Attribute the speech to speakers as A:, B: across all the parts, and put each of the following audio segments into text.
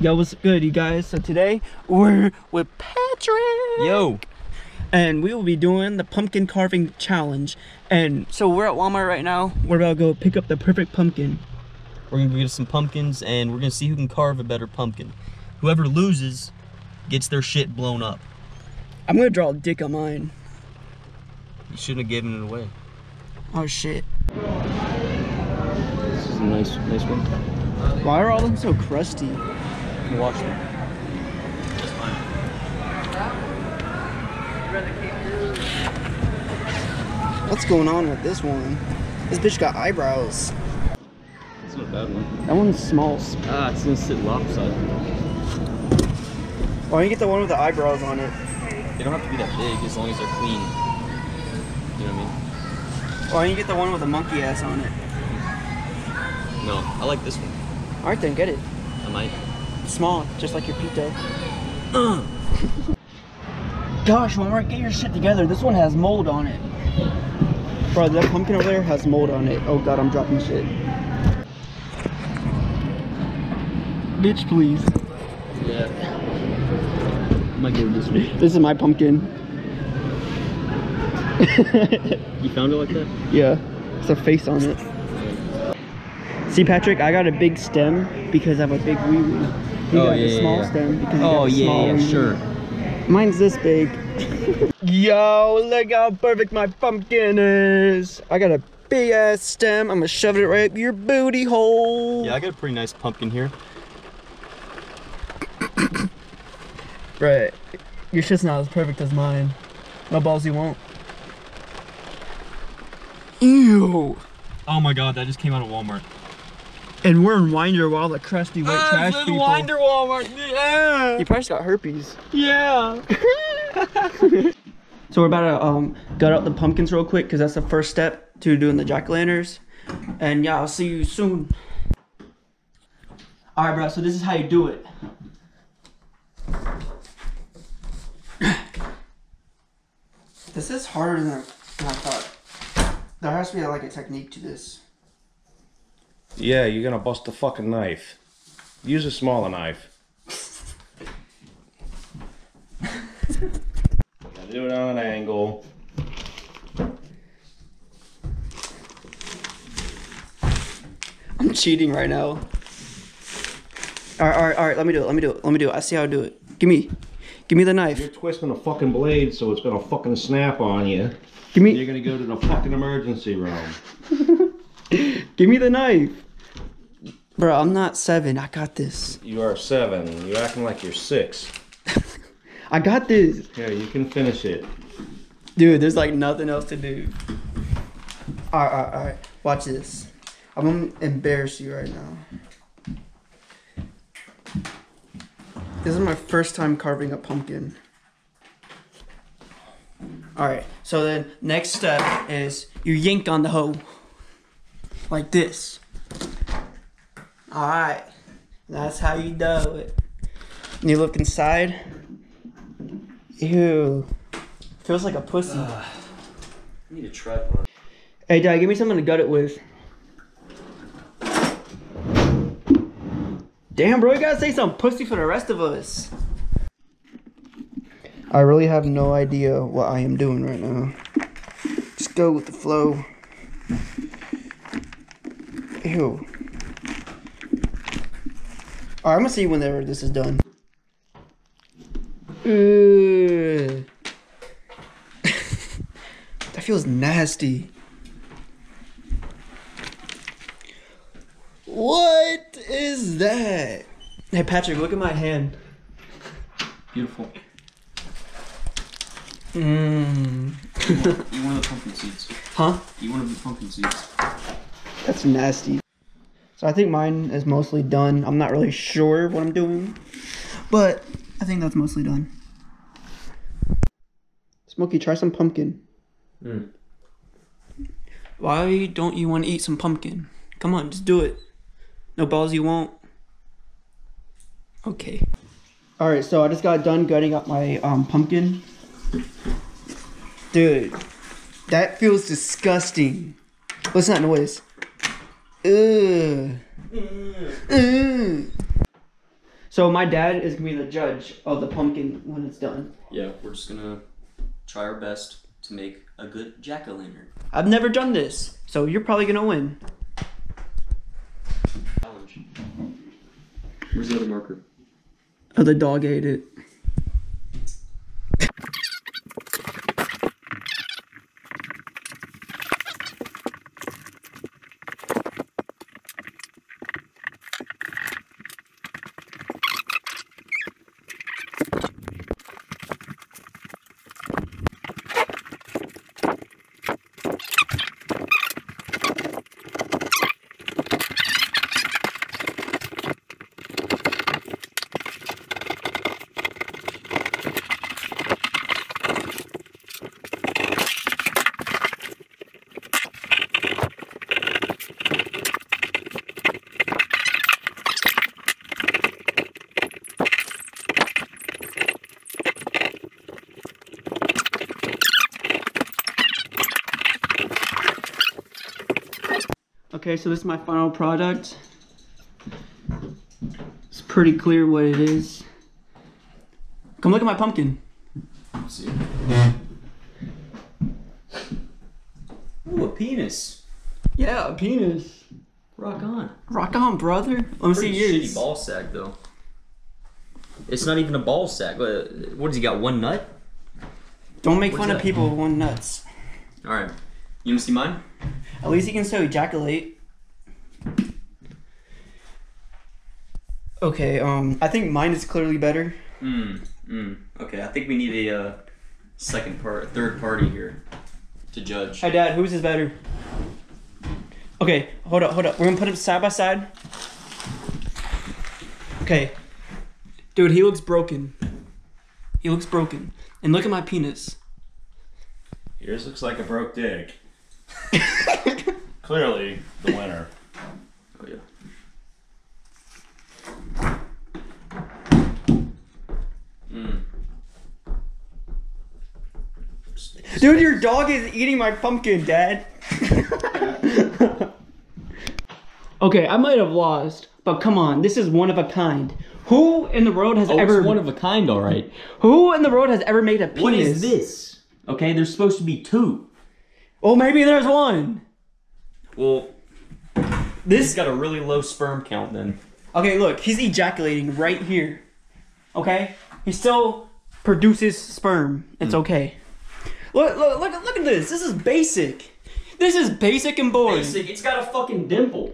A: Yo, what's good, you guys? So today we're with Patrick.
B: Yo.
A: And we will be doing the pumpkin carving challenge. And so we're at Walmart right now. We're about to go pick up the perfect pumpkin.
B: We're gonna get some pumpkins and we're gonna see who can carve a better pumpkin. Whoever loses gets their shit blown up.
A: I'm gonna draw a dick on mine.
B: You shouldn't have given it away.
A: Oh shit.
B: This is a nice, nice one.
A: Why are all of them so crusty?
B: Watch them.
A: What's going on with this one? This bitch got eyebrows.
B: It's not a bad one.
A: That one's small.
B: Ah, it's gonna sit lopsided.
A: Why don't you get the one with the eyebrows on it?
B: They don't have to be that big as long as they're clean. You know what I mean?
A: Why don't you get the one with the monkey ass on it?
B: No, I like this one.
A: Alright then, get it.
B: I might.
A: It's small, just like your pito. Gosh, Walmart, get your shit together. This one has mold on it. Bro, that pumpkin over there has mold on it. Oh god, I'm dropping shit. Bitch, please.
B: Yeah. I might give it this one.
A: This is my pumpkin.
B: You found it like that?
A: yeah, it's a face on it. See, Patrick, I got a big stem because I have a big wee wee. You
B: Oh,
A: got
B: yeah,
A: a small
B: yeah.
A: stem because you
B: Oh
A: got a
B: yeah,
A: small
B: yeah,
A: wee wee.
B: sure.
A: Mine's this big. Yo, look how perfect my pumpkin is. I got a big ass stem. I'm gonna shove it right up your booty hole.
B: Yeah, I got a pretty nice pumpkin here.
A: Right. Your shit's not as perfect as mine. No balls you won't. Ew.
B: Oh my god, that just came out of Walmart.
A: And we're in Winder while the crusty white trash people.
B: Walmart. Yeah.
A: You probably just got herpes.
B: Yeah.
A: So we're about to um gut out the pumpkins real quick because that's the first step to doing the jack o' lanterns. And yeah, I'll see you soon. All right, bro. So this is how you do it. This is harder than I thought. There has to be like a technique to this.
C: Yeah, you're gonna bust a fucking knife. Use a smaller knife. Do it on an angle.
A: I'm cheating right now. All right, all right, all right. Let me do it. Let me do it. Let me do it. I see how to do it. Give me, give me the knife.
C: You're twisting the fucking blade so it's gonna fucking snap on you.
A: Give me.
C: You're gonna go to the fucking emergency room.
A: give me the knife. Bro, I'm not seven. I got this.
C: You are seven. You're acting like you're six.
A: I got this.
C: Here, you can finish it.
A: Dude, there's like nothing else to do. Alright, alright, alright. Watch this. I'm gonna embarrass you right now. This is my first time carving a pumpkin. Alright, so then next step is you yank on the hoe. Like this. Alright. That's how you do it. And you look inside. Ew. Feels like a pussy.
B: I need a tripod.
A: Hey, Dad, give me something to gut it with. Damn, bro, you gotta say some pussy for the rest of us. I really have no idea what I am doing right now. Just go with the flow. Ew. Alright, I'm gonna see you whenever this is done. Ugh. that feels nasty. What is that? Hey Patrick, look at my hand.
B: Beautiful.
A: Mmm.
B: Eat one of the pumpkin seeds.
A: Huh?
B: Eat one of the pumpkin seeds.
A: That's nasty. So I think mine is mostly done. I'm not really sure what I'm doing, but I think that's mostly done. Smokey, try some pumpkin.
B: Mm.
A: Why don't you want to eat some pumpkin? Come on, just do it. No balls you won't. Okay. All right, so I just got done gutting up my um, pumpkin. Dude, that feels disgusting. What's that noise? Ugh. Ugh. So So my dad is gonna be the judge of the pumpkin when it's done.
B: Yeah, we're just gonna try our best to make a good jack o' lantern.
A: I've never done this, so you're probably gonna win.
B: Challenge. Where's the other marker?
A: Oh, the dog ate it. Okay, so this is my final product. It's pretty clear what it is. Come look at my pumpkin.
B: Let's see. Ooh, a penis.
A: Yeah, a penis.
B: Rock on.
A: Rock on, brother. Let me see
B: Pretty
A: yours.
B: shitty ball sack though. It's not even a ball sack. What has he got? One nut?
A: Don't make
B: What's
A: fun of people with one nuts.
B: All right. You wanna see mine?
A: At least he can still ejaculate. Okay, um, I think mine is clearly better.
B: Hmm. Hmm. Okay. I think we need a uh, second part, third party here to judge.
A: Hi, Dad. Whose is better? Okay, hold up, hold up. We're gonna put them side by side. Okay, dude, he looks broken. He looks broken. And look at my penis.
C: Yours looks like a broke dick. Clearly, the winner.
B: Oh yeah. Hmm.
A: Dude, your dog is eating my pumpkin, Dad. okay, I might have lost, but come on, this is one of a kind. Who in the world has
B: Oh,
A: ever
B: it's one of a kind, all right.
A: Who in the world has ever made a penis?
B: What is this? Okay, there's supposed to be two.
A: Well, maybe there's one.
B: Well, he's
A: This
B: got a really low sperm count then.
A: Okay, look, he's ejaculating right here. Okay? He still produces sperm. It's hmm. okay. Look, look, look, look at this. This is basic. This is basic and boring.
B: Basic, it's got a fucking dimple.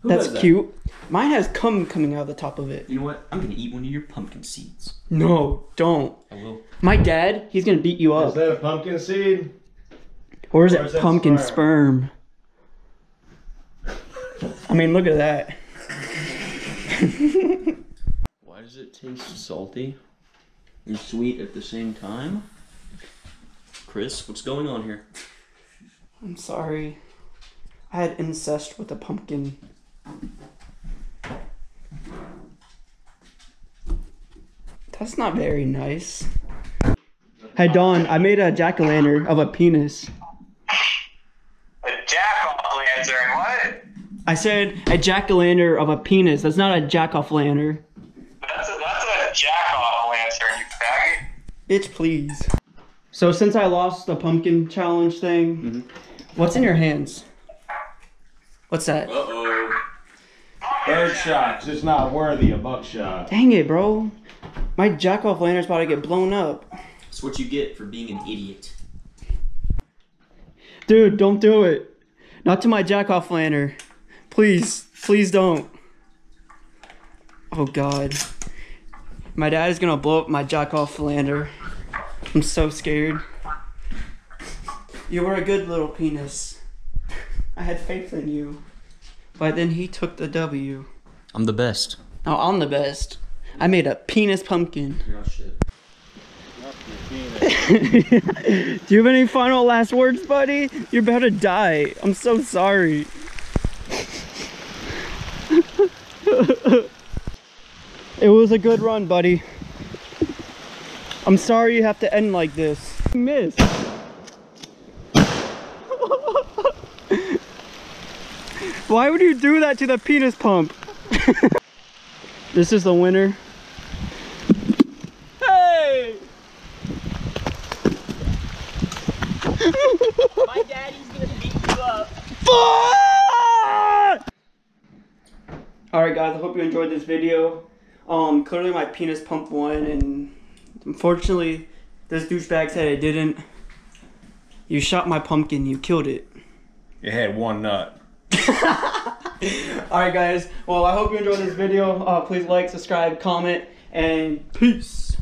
B: Who
A: That's
B: that?
A: cute. Mine has cum coming out of the top of it.
B: You know what? I'm gonna eat one of your pumpkin seeds.
A: No, don't.
B: I will.
A: My dad, he's gonna beat you up.
C: Is that a pumpkin seed?
A: Or is
C: or
A: it
C: is that
A: pumpkin
C: sperm?
A: sperm? I mean, look at that.
B: Why does it taste salty and sweet at the same time? Chris, what's going on here?
A: I'm sorry. I had incest with a pumpkin. That's not very nice. Hey Don, I made a jack o' lantern of a penis.
D: A jack off lantern, what?
A: I said a jack o' lantern of a penis. That's not a jack off lantern.
D: That's a, that's a jack off lantern, you faggot.
A: Bitch, please. So since I lost the pumpkin challenge thing, what's in your hands? What's that?
B: Uh oh.
C: Bird shots. It's not worthy of buckshot.
A: Dang it, bro. My jack off lantern's about to get blown up.
B: That's what you get for being an idiot.
A: Dude, don't do it. Not to my jack off lantern. Please, please don't. Oh god. My dad is gonna blow up my jack off lantern. I'm so scared. You were a good little penis. I had faith in you. But then he took the W.
B: I'm the best.
A: Oh, I'm the best. I made a penis pumpkin. Do you have any final last words, buddy? You're about to die. I'm so sorry. it was a good run, buddy. I'm sorry you have to end like this. Miss. Why would you do that to the penis pump? This is the winner. Hey!
B: My daddy's gonna beat you up.
A: Alright guys, I hope you enjoyed this video. Um, clearly my penis pump won and unfortunately this douchebag said it didn't. You shot my pumpkin, you killed it.
C: It had one nut.
A: Alright guys, well I hope you enjoyed this video. Uh, please like, subscribe, comment, and peace.